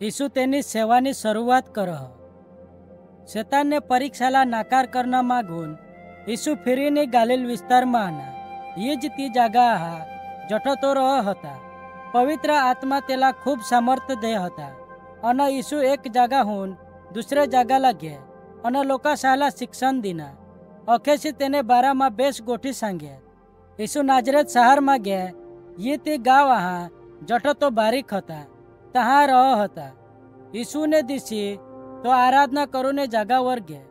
ઈસુ તેની સેવાની શરૂઆત કરો શેતાનને પરીક્ષાલા નાકાર કરના માગુન ઈસુ ફેરીને ગાલિલ વિસ્તારમાં આના એ જ તી જાગા હા જઠતો રહ હતા પવિત્ર આત્મા તેલા ખૂબ સામર્થ દે હતા અને ઈસુ એક જાગા હું દુસરે જાગા લાગે અને લોકો સાલા શિક્ષણ દિના અખેસી તેને બારામાં બેસ ગોઠી સાંગે ઈસુ નાજરેત શહેરમાં ગયા ये ते गाव आहा जठो तो बारीक होता तहा रह होता येशूने दिशी तो आराधना करून जागावर गे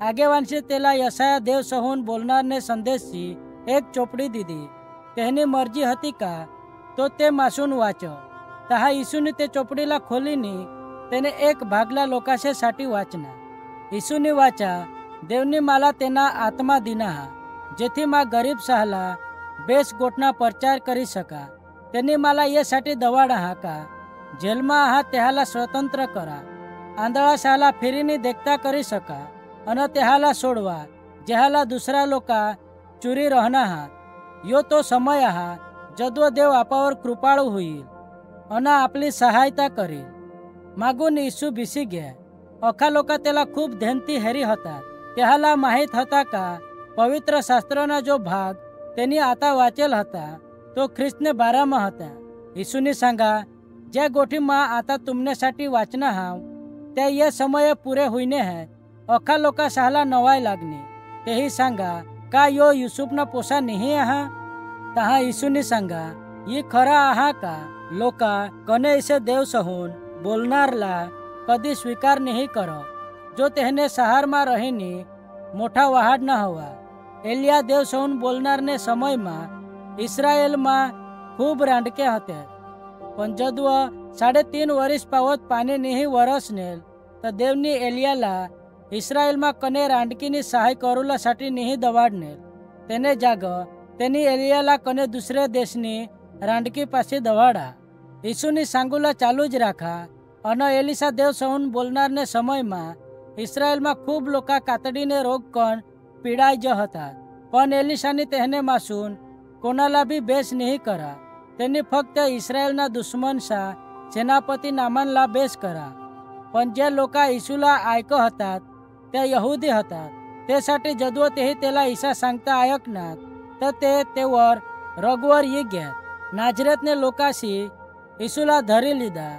આગેવાનશે તેલા યસાયા દેવ સહુન બોલનારને સંદેશથી એક ચોપડી દીધી તેની મરજી હતી કા તો તે માસૂન વાંચો તહા ઈસુની તે ચોપડીલા ખોલીને તેને એક ભાગલા લોકાશે સાટી વાંચના ઈસુની વાચા દેવની માલા તેના આત્મા દિના જેથી માં ગરીબ સહલા બેસ ગોટના પ્રચાર કરી શકા તેની માલા એ સાટી દવાડા હાકા જેલમાં આહા તેહાલા સ્વતંત્ર કરા આંધળા શાલા ફેરીની દેખતા કરી શકા અને તેહાલા છોડવા જેહાલા દુસરા લોકા ચૂરી રહનાહા યો તો સમય આહા જદો દેવ આપાવર કૃપાળુ હોઈ અને આપલી સહાયતા કરી માગુન ઈસુ બીસી ગયા અખા લોકા તેલા ખૂબ ધ્યાનથી હેરી હતા તેહાલા માહિત હતા કા પવિત્ર શાસ્ત્રના જો ભાગ તેની આતા વાંચેલ હતા તો ખ્રિસ્તને બારામાં હતા ઈસુની સાંગા जे गोठी माँ आता तुमण्यासाठी वाचना हाव ते ये समय पुरे हुईने है अखा लोका सहला नवाय लागणे तेही सांगा का यो युसुफना पोसा नहीं आहा तहा इसुनी सांगा ही खरा आहा का लोका कने इसे देव सहून बोलणारला कधी स्वीकार नहीं कर जो तेहने सहारमा रहेनी मोठा वहाड न हवा एलिया देव सहून बोलणारने समयमा इस्रायलमा खूब रांडके होते पण जदवा साडेतीन वरीस पावत पाणी नाही वरस नेल तर देवनी एलियाला इस्रायलमा कने रांडकीनी सहाय करूलासाठी नाही दवाड नेल तेने जाग त्यांनी एलियाला कने दुसऱ्या देशनी रांडकी पाशी दवाडा ઈસુની સાંગુલા ચાલુ જ રાખા. અને એલિસા દેવ સહુન બોલનારને સમયમાં ઇસરાયલમાં ખૂબ લોકો કાતડીને રોગકણ પીડાઈ જ હતા. પણ એલિસાની તેને માસૂન કોનાલા બી બેસ નહીં કરા. त्यांनी फक्त इस्रायलना दुश्मनशा सेनापती नामानला बेस करा पण जे लोक येशूला ऐक होतात ते यहुदी होतात त्यासाठी जदवतही त्याला ईशा सांगता ऐकणार तर ते तेवर रगवर ये घेत नाजरेतने लोकाशी येशूला धरी लिदा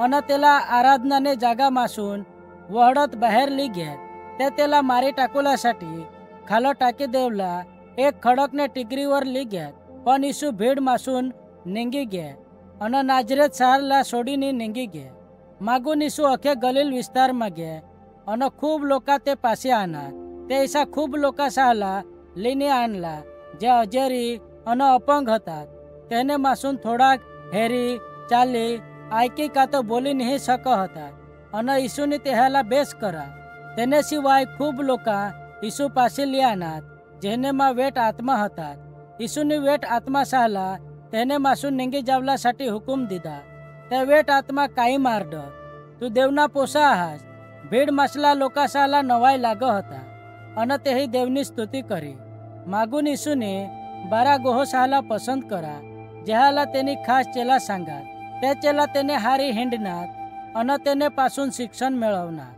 अन त्याला आराधनाने जागा मासून वहडत बाहेर ली घेत ते त्याला मारी टाकवल्यासाठी खाल टाके देवला एक खडकने टिगरीवर ली घेत पण येशू भीड मासून નેંગી ગયા અને નાજરેત શહેરલા છોડીને નેંગી ગયા માગુન ઈસુ અખે ગલીલ વિસ્તારમાં ગયા અને ખૂબ લોકા તે પાસે આના તે ઈસા ખૂબ લોકા સાલા લઈને આનલા જે અજેરી અને અપંગ હતા તેને માસુન થોડાક હેરી ચાલી આયકી કાં તો બોલી નહીં શક હતા અને ઈસુની તેહેલા બેસ કરા તેને સિવાય ખૂબ લોકા ઈસુ પાસે લ્યાના જેને માં વેટ આત્મા હતા ઈસુની વેટ આત્મા સાલા तेने मासून नेंगे जेवल्यासाठी हुकूम दिदा. ते वेट आत्मा काही मारडत तू देवना पोसा आहास. भीड मासला लोकासाला नवाय लाग होता. अन तेही देवनी स्तुती करी. मागून इसुने बारा गोहोसाला पसंद करा. जेहाला तेनी खास चेला सांगात ते चेला तेने हारी हिंडणार अन तेने पासून शिक्षण मिळवणार